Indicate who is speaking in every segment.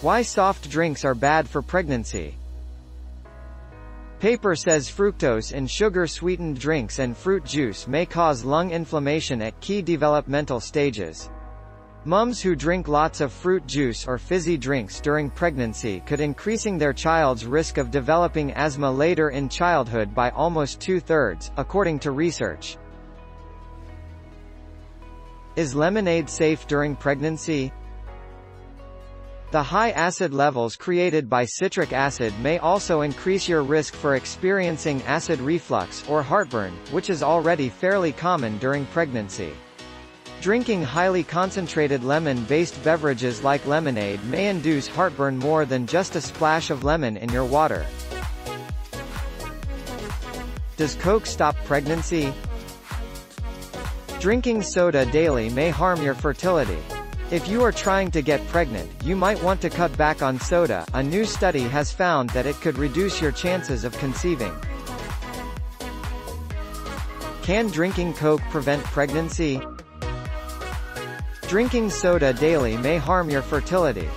Speaker 1: Why soft drinks are bad for pregnancy. Paper says fructose in sugar-sweetened drinks and fruit juice may cause lung inflammation at key developmental stages. Mums who drink lots of fruit juice or fizzy drinks during pregnancy could increasing their child's risk of developing asthma later in childhood by almost two-thirds, according to research. Is lemonade safe during pregnancy? The high acid levels created by citric acid may also increase your risk for experiencing acid reflux or heartburn, which is already fairly common during pregnancy. Drinking highly concentrated lemon-based beverages like lemonade may induce heartburn more than just a splash of lemon in your water. Does Coke stop pregnancy? Drinking soda daily may harm your fertility. If you are trying to get pregnant, you might want to cut back on soda. A new study has found that it could reduce your chances of conceiving. Can drinking Coke prevent pregnancy? Drinking soda daily may harm your fertility.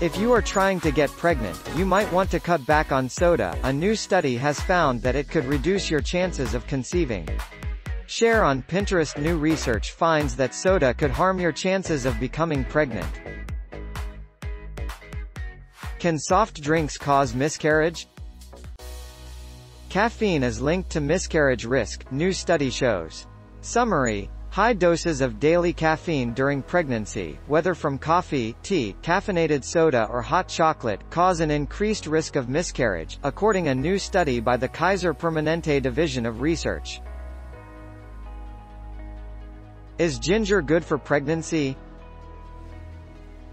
Speaker 1: If you are trying to get pregnant, you might want to cut back on soda. A new study has found that it could reduce your chances of conceiving. Share on Pinterest New research finds that soda could harm your chances of becoming pregnant. Can soft drinks cause miscarriage? Caffeine is linked to miscarriage risk, new study shows. Summary. High doses of daily caffeine during pregnancy, whether from coffee, tea, caffeinated soda or hot chocolate, cause an increased risk of miscarriage, according a new study by the Kaiser Permanente Division of Research. Is ginger good for pregnancy?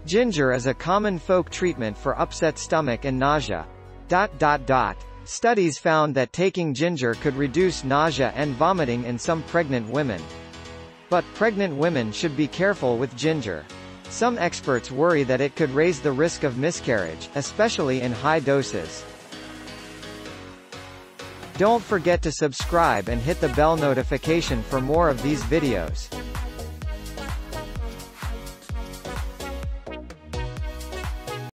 Speaker 1: Ginger is a common folk treatment for upset stomach and nausea. Dot dot dot. Studies found that taking ginger could reduce nausea and vomiting in some pregnant women. But pregnant women should be careful with ginger. Some experts worry that it could raise the risk of miscarriage, especially in high doses. Don't forget to subscribe and hit the bell notification for more of these videos.